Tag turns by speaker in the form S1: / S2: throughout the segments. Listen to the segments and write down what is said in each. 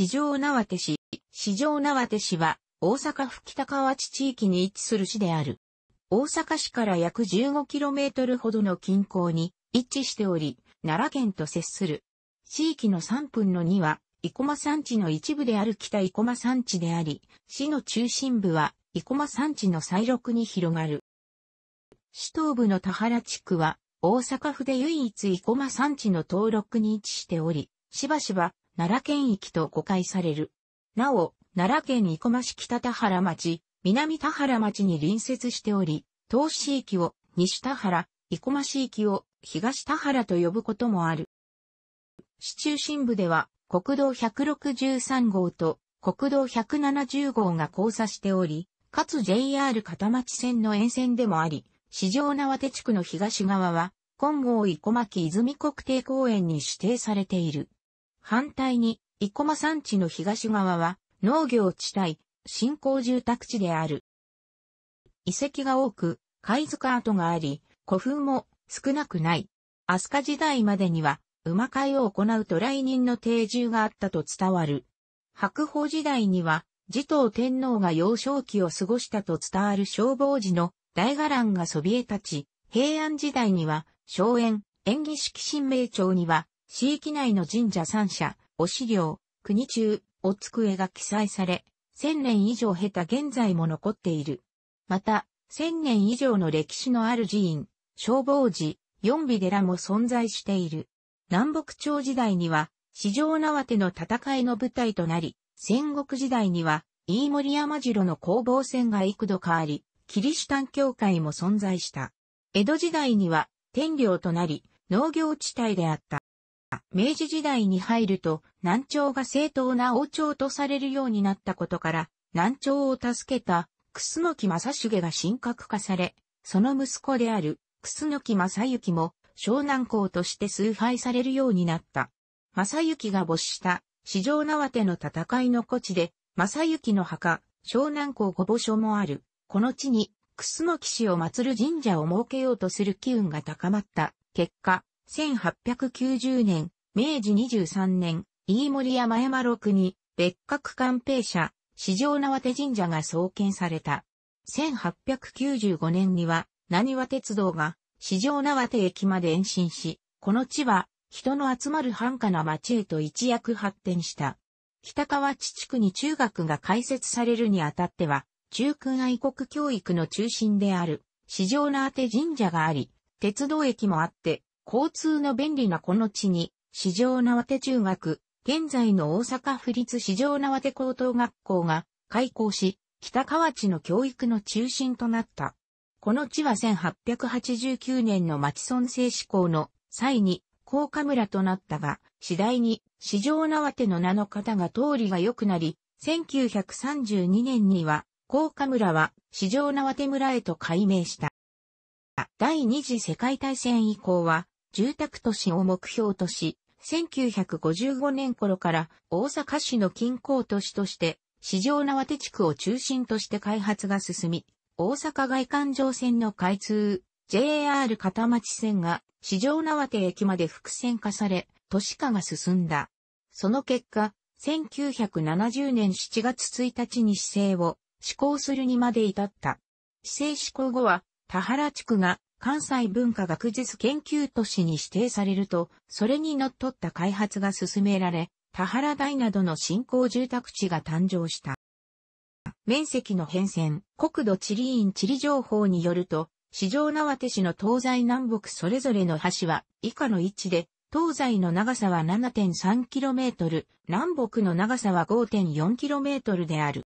S1: 四条縄手市。四条縄手市は、大阪府北河内地域に位置する市である。大阪市から約 15km ほどの近郊に位置しており、奈良県と接する。地域の3分の2は、生駒山地の一部である北生駒山地であり、市の中心部は、生駒山地の西麓に広がる。市東部の田原地区は、大阪府で唯一生駒山地の登録に位置しており、しばしば奈良県域と誤解される。なお、奈良県生駒市北田原町、南田原町に隣接しており、東市域を西田原、生駒市域を東田原と呼ぶこともある。市中心部では国道163号と国道170号が交差しており、かつ JR 片町線の沿線でもあり、市場縄手地区の東側は、金剛生駒木泉国定公園に指定されている。反対に、生駒山地の東側は、農業地帯、新興住宅地である。遺跡が多く、貝塚跡があり、古墳も少なくない。飛鳥時代までには、馬飼いを行う渡来人の定住があったと伝わる。白鳳時代には、持統天皇が幼少期を過ごしたと伝わる消防時の大伽藍がそびえ立ち、平安時代には、荘園、演技式神明町には、地域内の神社三社、お資料、国中、お机が記載され、千年以上経た現在も残っている。また、千年以上の歴史のある寺院、消防寺、四尾寺も存在している。南北朝時代には、四条縄手の戦いの舞台となり、戦国時代には、飯森山城の攻防戦が幾度かあり、キリシタン教会も存在した。江戸時代には、天領となり、農業地帯であった。明治時代に入ると、南朝が正当な王朝とされるようになったことから、南朝を助けた、楠木正成が神格化され、その息子である、楠木正幸も、湘南公として崇拝されるようになった。正幸が没した、四条縄手の戦いの古地で、正幸の墓、湘南公御墓所もある。この地に、楠木氏を祀る神社を設けようとする機運が高まった。結果、1890年、明治23年、飯森山山六に、別格官兵者、四条縄手神社が創建された。1895年には、何和鉄道が、四条縄手駅まで延伸し、この地は、人の集まる繁華な町へと一躍発展した。北川地地区に中学が開設されるにあたっては、中君愛国教育の中心である、四条縄手神社があり、鉄道駅もあって、交通の便利なこの地に、四条縄手中学、現在の大阪府立四条縄手高等学校が開校し、北河内の教育の中心となった。この地は1889年の町村制施行の際に高架村となったが、次第に四条縄手の名の方が通りが良くなり、1932年には高架村は四条縄手村へと改名した。第二次世界大戦以降は住宅都市を目標とし、1955年頃から大阪市の近郊都市として、市場縄手地区を中心として開発が進み、大阪外環状線の開通、JR 片町線が市場縄手駅まで複線化され、都市化が進んだ。その結果、1970年7月1日に市政を施行するにまで至った。市政施行後は、田原地区が関西文化学術研究都市に指定されると、それに則っった開発が進められ、田原台などの新興住宅地が誕生した。面積の変遷、国土地理院地理情報によると、四条縄手市の東西南北それぞれの橋は以下の位置で、東西の長さは 7.3km、南北の長さは 5.4km である。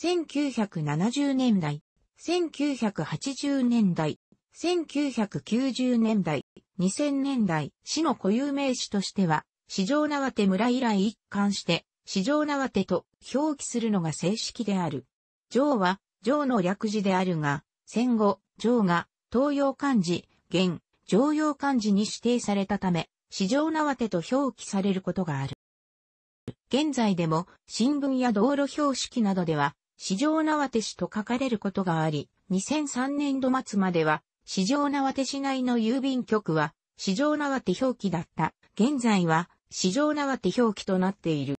S1: 1970年代、1980年代、1990年代、2000年代、市の固有名詞としては、市場縄手村以来一貫して、市場縄手と表記するのが正式である。上は、上の略字であるが、戦後、上が、東洋漢字、現、常用漢字に指定されたため、市場縄手と表記されることがある。現在でも、新聞や道路標識などでは、市場縄手市と書かれることがあり、2003年度末までは、市場縄手市内の郵便局は、市場縄手表記だった。現在は、市場縄手表記となっている。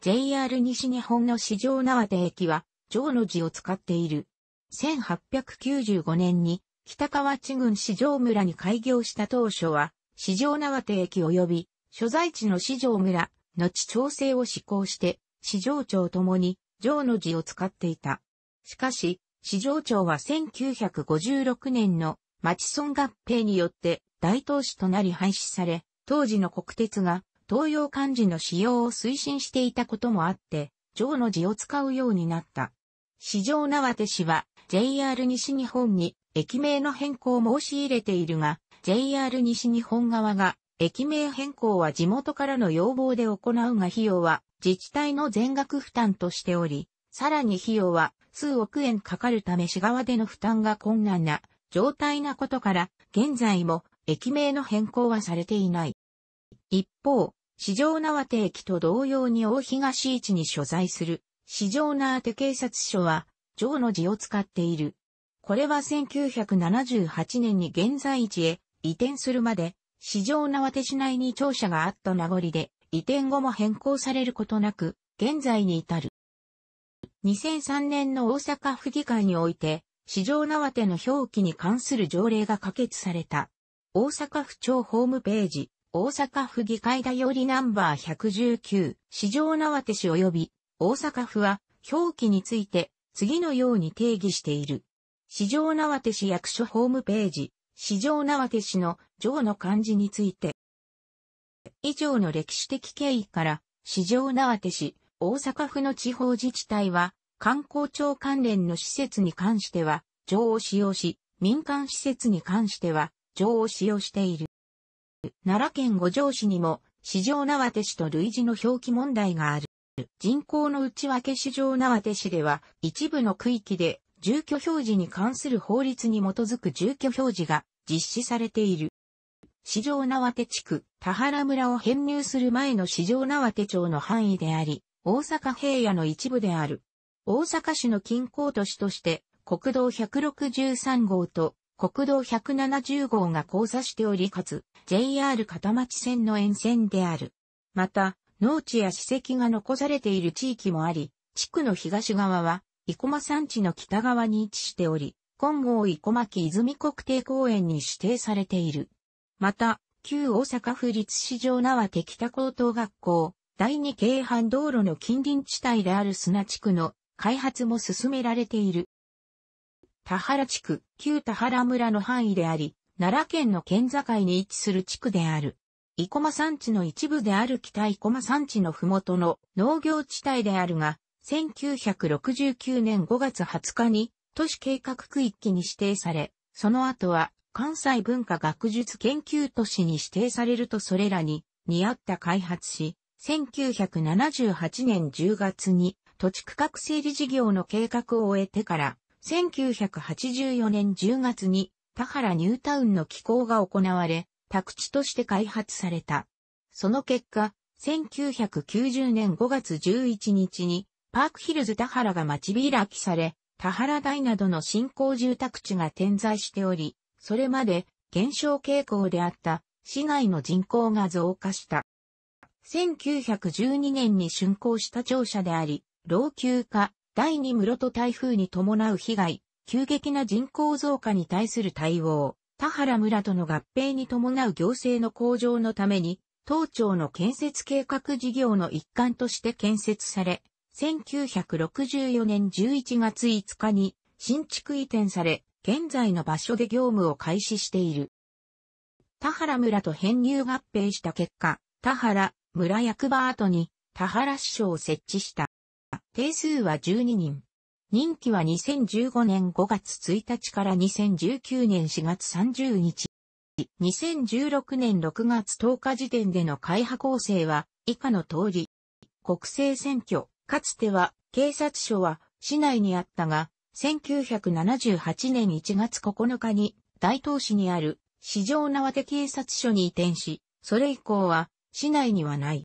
S1: JR 西日本の四条縄手駅は、城の字を使っている。1895年に北河内郡四条村に開業した当初は、四条縄手駅及び所在地の四条村、後調整を施行して、四条町ともに城の字を使っていた。しかし、四条町は1956年の町村合併によって大東市となり廃止され、当時の国鉄が東洋漢字の使用を推進していたこともあって、城の字を使うようになった。四条縄手市は JR 西日本に駅名の変更を申し入れているが、JR 西日本側が駅名変更は地元からの要望で行うが費用は自治体の全額負担としており、さらに費用は数億円かかるため市側での負担が困難な状態なことから、現在も駅名の変更はされていない。一方、市場縄手駅と同様に大東市に所在する市場縄手警察署は、城の字を使っている。これは1978年に現在地へ移転するまで、市場縄手市内に庁舎があった名残で、移転後も変更されることなく、現在に至る。2003年の大阪府議会において、市場縄手の表記に関する条例が可決された。大阪府庁ホームページ、大阪府議会だよりナンバー119、市場縄手市及び、大阪府は、表記について、次のように定義している。市場縄手市役所ホームページ、市場縄手市の上の漢字について。以上の歴史的経緯から、市場縄手市、大阪府の地方自治体は、観光庁関連の施設に関しては、上を使用し、民間施設に関しては、上を使用している。奈良県五条市にも、市場縄手市と類似の表記問題がある。人口の内訳市場縄手市では、一部の区域で住居表示に関する法律に基づく住居表示が実施されている。市場縄手地区、田原村を編入する前の市場縄手町の範囲であり、大阪平野の一部である。大阪市の近郊都市として、国道163号と国道170号が交差しておりかつ、JR 片町線の沿線である。また、農地や史跡が残されている地域もあり、地区の東側は生駒山地の北側に位置しており、金剛生駒木泉国定公園に指定されている。また、旧大阪府立市場縄手北高等学校、第二京阪道路の近隣地帯である砂地区の開発も進められている。田原地区、旧田原村の範囲であり、奈良県の県境に位置する地区である。生駒山地の一部である北生駒山地のふもとの農業地帯であるが、1969年5月20日に都市計画区域に指定され、その後は関西文化学術研究都市に指定されるとそれらに似合った開発し、1978年10月に土地区画整理事業の計画を終えてから、1984年10月に田原ニュータウンの機構が行われ、宅地として開発された。その結果、1990年5月11日にパークヒルズ田原が町開きされ、田原台などの新興住宅地が点在しており、それまで減少傾向であった市内の人口が増加した。1912年に竣工した庁舎であり、老朽化、第二室と台風に伴う被害、急激な人口増加に対する対応、田原村との合併に伴う行政の向上のために、当庁の建設計画事業の一環として建設され、1964年11月5日に新築移転され、現在の場所で業務を開始している。田原村と編入合併した結果、田原村役場跡に田原支所を設置した。定数は12人。任期は2015年5月1日から2019年4月30日。2016年6月10日時点での会派構成は以下の通り。国政選挙、かつては警察署は市内にあったが、1978年1月9日に大東市にある市場縄手警察署に移転し、それ以降は市内にはない。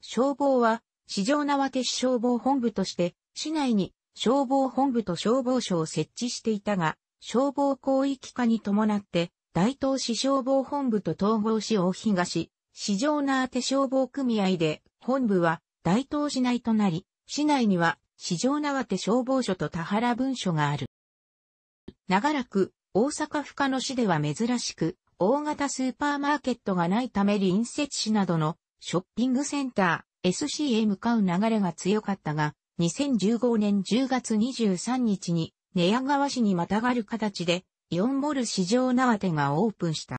S1: 消防は市場縄手市消防本部として市内に消防本部と消防署を設置していたが、消防広域化に伴って大東市消防本部と統合し大東、市場縄手消防組合で本部は大東市内となり、市内には市場縄手消防署と田原分署がある。長らく大阪府下の市では珍しく、大型スーパーマーケットがないため隣接市などのショッピングセンター SC へ向かう流れが強かったが、2015年10月23日に寝屋川市にまたがる形でイオンモール市場縄手がオープンした。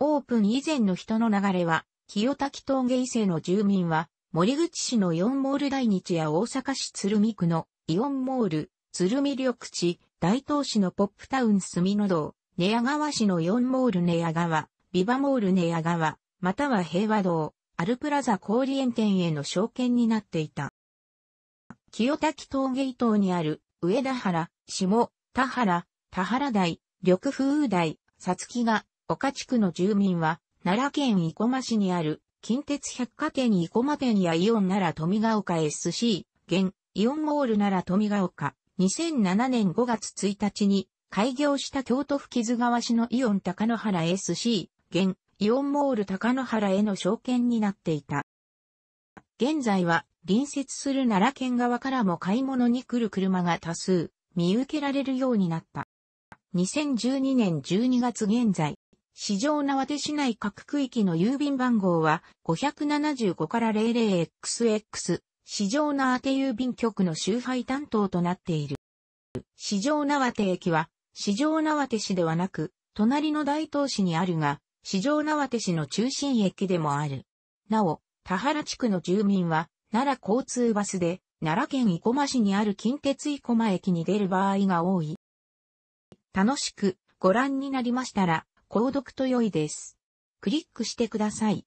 S1: オープン以前の人の流れは、清滝峠伊勢の住民は、森口市のイオンモール大日や大阪市鶴見区のイオンモール、鶴見緑地、大東市のポップタウン住野道、寝屋川市のイオンモール寝屋川、ビバモール寝屋川、または平和堂、アルプラザ小売園店への証券になっていた。清滝峠伊東にある上田原、下、田原、田原台、緑風台、さつきが、岡地区の住民は、奈良県生駒市にある、近鉄百貨店生駒店やイオン奈良富ヶ丘 SC、現、イオンモール奈良富ヶ丘、2007年5月1日に開業した京都府木津川市のイオン高野原 SC、現、イオンモール高野原への証券になっていた。現在は隣接する奈良県側からも買い物に来る車が多数見受けられるようになった。2012年12月現在、市場縄手市内各区域の郵便番号は575から 00XX 市場縄手郵便局の集配担当となっている。市場縄手駅は市場縄手市ではなく隣の大東市にあるが市場縄手市の中心駅でもある。なお、田原地区の住民は奈良交通バスで奈良県生駒市にある近鉄生駒駅に出る場合が多い。楽しくご覧になりましたら購読と良いです。クリックしてください。